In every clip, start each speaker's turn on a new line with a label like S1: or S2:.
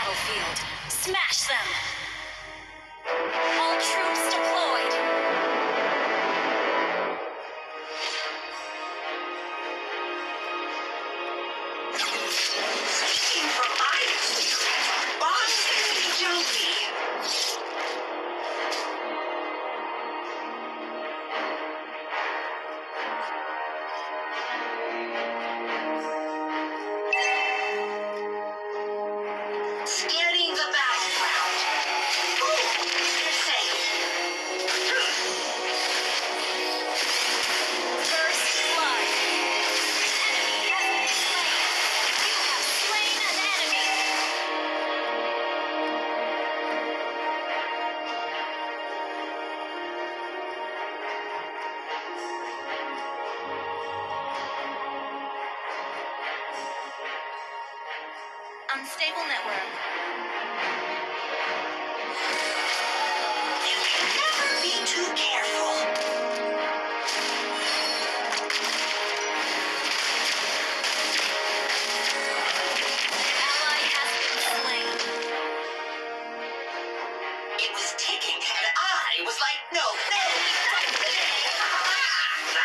S1: battlefield. Smash them! All troops deployed.
S2: it was ticking, and I was like, no, no,
S1: ah!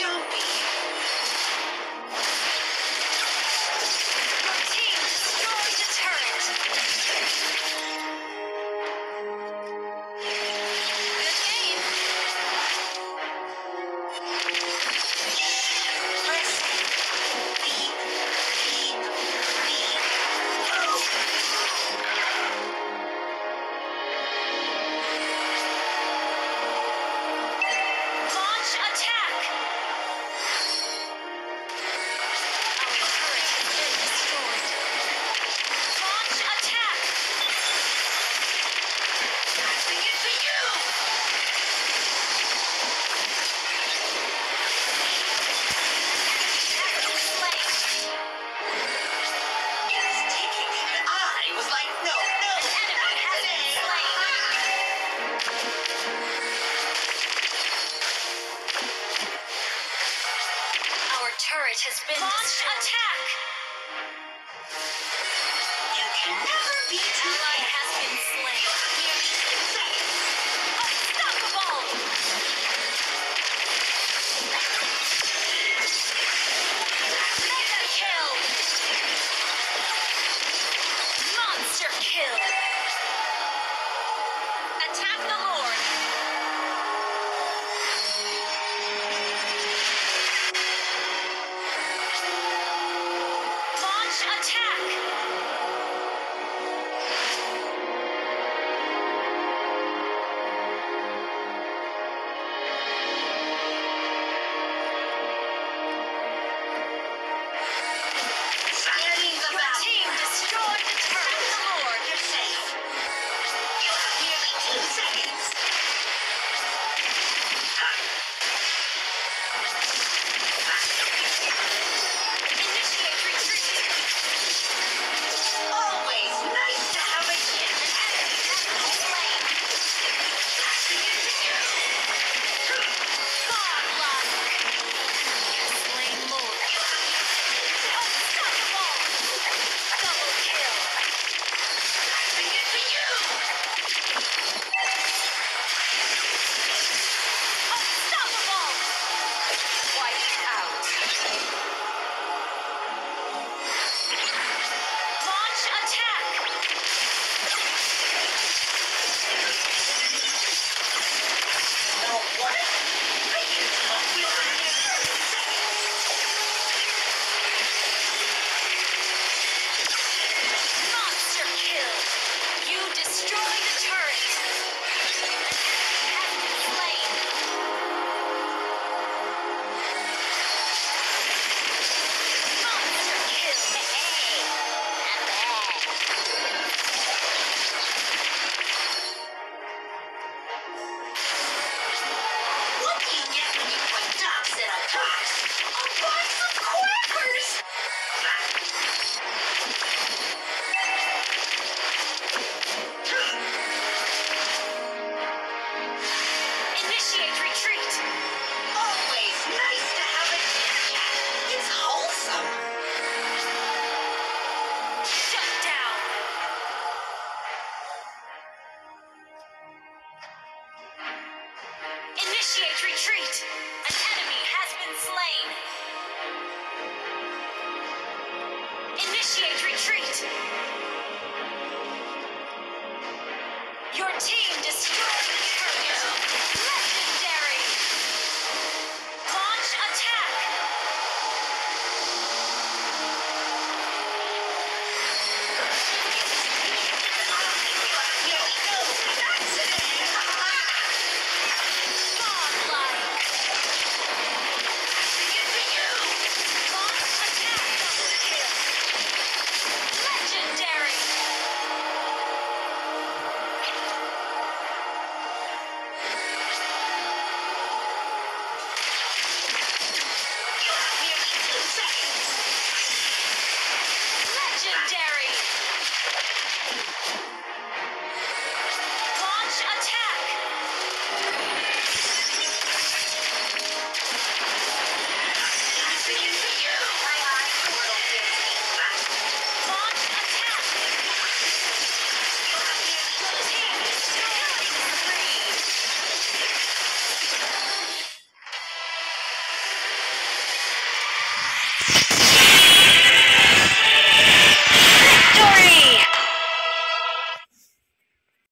S1: Can be turret initiate retreat.
S2: Always nice to
S1: have a chat. It's wholesome. Shut down. Initiate retreat. An enemy has been slain. Initiate retreat. Your team destroyed the target.